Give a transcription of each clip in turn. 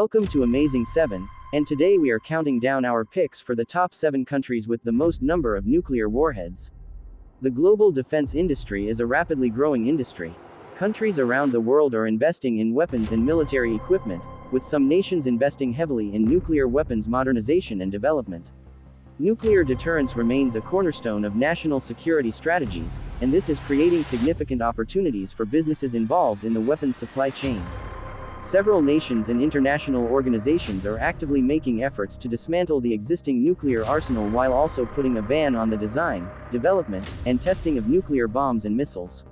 Welcome to Amazing 7, and today we are counting down our picks for the top 7 countries with the most number of nuclear warheads. The global defense industry is a rapidly growing industry. Countries around the world are investing in weapons and military equipment, with some nations investing heavily in nuclear weapons modernization and development. Nuclear deterrence remains a cornerstone of national security strategies, and this is creating significant opportunities for businesses involved in the weapons supply chain. Several nations and international organizations are actively making efforts to dismantle the existing nuclear arsenal while also putting a ban on the design, development, and testing of nuclear bombs and missiles.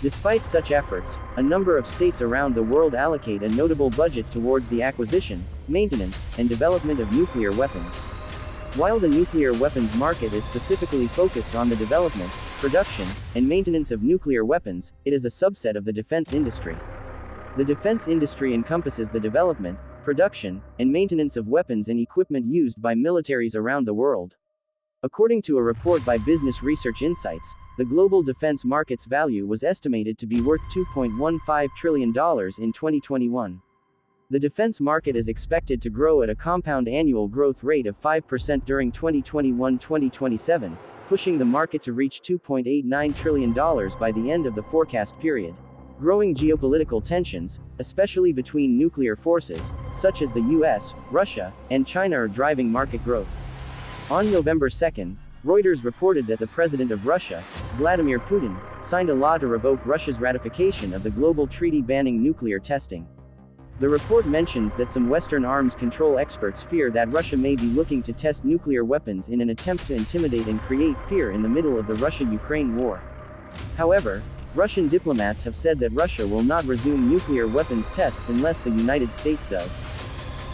Despite such efforts, a number of states around the world allocate a notable budget towards the acquisition, maintenance, and development of nuclear weapons. While the nuclear weapons market is specifically focused on the development, production, and maintenance of nuclear weapons, it is a subset of the defense industry. The defense industry encompasses the development, production, and maintenance of weapons and equipment used by militaries around the world. According to a report by Business Research Insights, the global defense market's value was estimated to be worth $2.15 trillion in 2021. The defense market is expected to grow at a compound annual growth rate of 5% during 2021-2027, pushing the market to reach $2.89 trillion by the end of the forecast period. Growing geopolitical tensions, especially between nuclear forces, such as the US, Russia, and China are driving market growth. On November 2, Reuters reported that the president of Russia, Vladimir Putin, signed a law to revoke Russia's ratification of the global treaty banning nuclear testing. The report mentions that some Western arms control experts fear that Russia may be looking to test nuclear weapons in an attempt to intimidate and create fear in the middle of the Russia-Ukraine war. However, Russian diplomats have said that Russia will not resume nuclear weapons tests unless the United States does.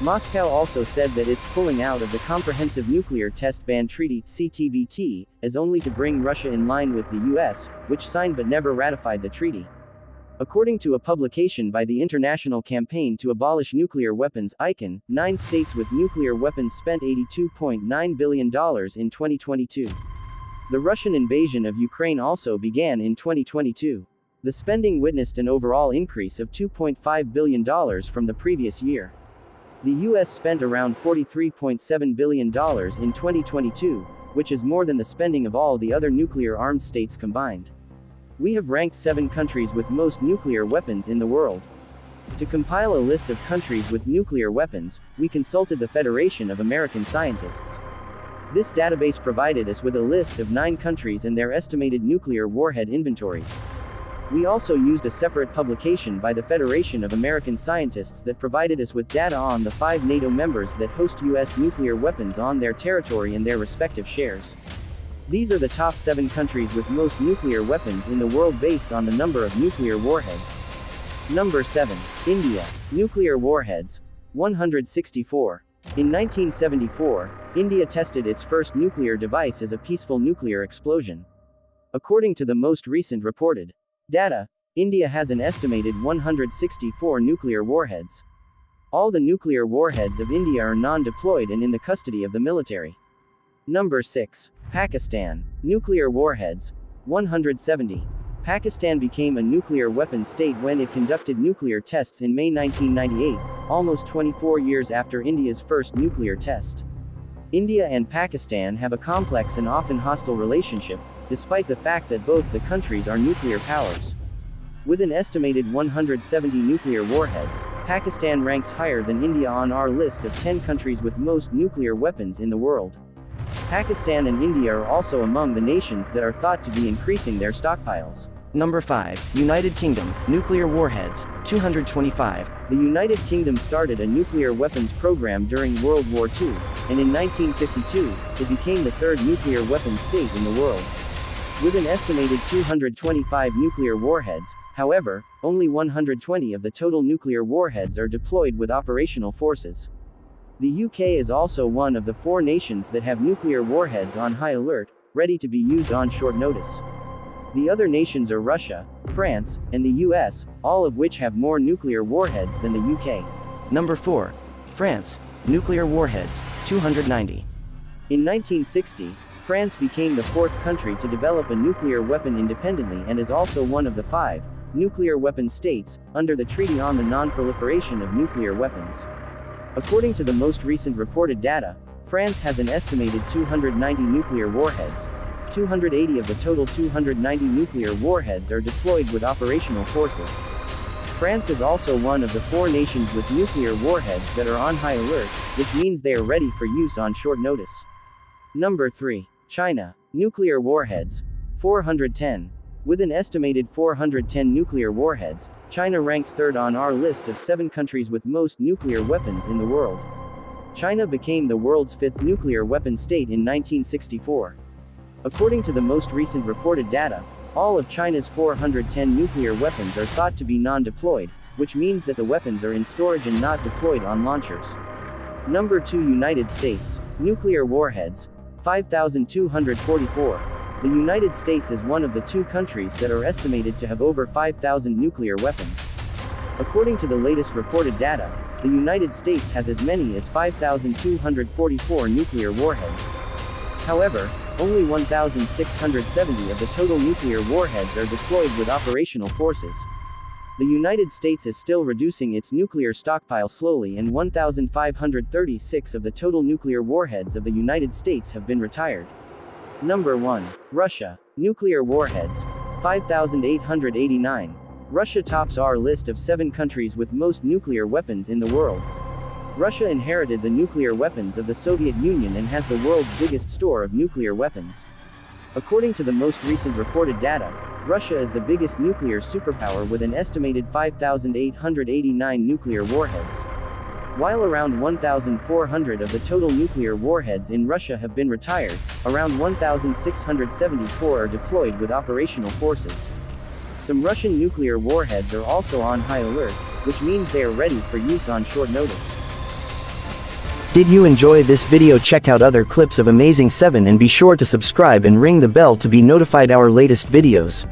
Moscow also said that it's pulling out of the Comprehensive Nuclear Test Ban Treaty, CTBT, as only to bring Russia in line with the US, which signed but never ratified the treaty. According to a publication by the International Campaign to Abolish Nuclear Weapons ICAN, nine states with nuclear weapons spent $82.9 billion in 2022. The Russian invasion of Ukraine also began in 2022. The spending witnessed an overall increase of $2.5 billion from the previous year. The US spent around $43.7 billion in 2022, which is more than the spending of all the other nuclear armed states combined. We have ranked seven countries with most nuclear weapons in the world. To compile a list of countries with nuclear weapons, we consulted the Federation of American Scientists. This database provided us with a list of nine countries and their estimated nuclear warhead inventories. We also used a separate publication by the Federation of American Scientists that provided us with data on the five NATO members that host U.S. nuclear weapons on their territory and their respective shares. These are the top seven countries with most nuclear weapons in the world based on the number of nuclear warheads. Number 7. India. Nuclear warheads. 164. In 1974, India tested its first nuclear device as a peaceful nuclear explosion. According to the most recent reported data, India has an estimated 164 nuclear warheads. All the nuclear warheads of India are non-deployed and in the custody of the military. Number 6. Pakistan. Nuclear warheads. 170. Pakistan became a nuclear weapon state when it conducted nuclear tests in May 1998, almost 24 years after India's first nuclear test. India and Pakistan have a complex and often hostile relationship, despite the fact that both the countries are nuclear powers. With an estimated 170 nuclear warheads, Pakistan ranks higher than India on our list of 10 countries with most nuclear weapons in the world. Pakistan and India are also among the nations that are thought to be increasing their stockpiles. Number 5. United Kingdom, Nuclear Warheads, 225. The United Kingdom started a nuclear weapons program during World War II, and in 1952, it became the third nuclear weapons state in the world. With an estimated 225 nuclear warheads, however, only 120 of the total nuclear warheads are deployed with operational forces. The UK is also one of the four nations that have nuclear warheads on high alert, ready to be used on short notice. The other nations are Russia, France, and the US, all of which have more nuclear warheads than the UK. Number 4. France. Nuclear warheads, 290. In 1960, France became the fourth country to develop a nuclear weapon independently and is also one of the five nuclear weapon states under the Treaty on the Non-Proliferation of Nuclear Weapons. According to the most recent reported data, France has an estimated 290 nuclear warheads. 280 of the total 290 nuclear warheads are deployed with operational forces. France is also one of the four nations with nuclear warheads that are on high alert, which means they are ready for use on short notice. Number 3. China. Nuclear warheads. 410. With an estimated 410 nuclear warheads, China ranks third on our list of seven countries with most nuclear weapons in the world. China became the world's fifth nuclear weapon state in 1964. According to the most recent reported data, all of China's 410 nuclear weapons are thought to be non-deployed, which means that the weapons are in storage and not deployed on launchers. Number 2 United States. Nuclear warheads. 5,244. The United States is one of the two countries that are estimated to have over 5,000 nuclear weapons. According to the latest reported data, the United States has as many as 5,244 nuclear warheads. However, only 1,670 of the total nuclear warheads are deployed with operational forces. The United States is still reducing its nuclear stockpile slowly and 1,536 of the total nuclear warheads of the United States have been retired. Number 1. Russia. Nuclear warheads. 5,889. Russia tops our list of seven countries with most nuclear weapons in the world. Russia inherited the nuclear weapons of the Soviet Union and has the world's biggest store of nuclear weapons. According to the most recent reported data, Russia is the biggest nuclear superpower with an estimated 5,889 nuclear warheads. While around 1,400 of the total nuclear warheads in Russia have been retired, around 1,674 are deployed with operational forces. Some Russian nuclear warheads are also on high alert, which means they are ready for use on short notice. Did you enjoy this video check out other clips of Amazing 7 and be sure to subscribe and ring the bell to be notified our latest videos.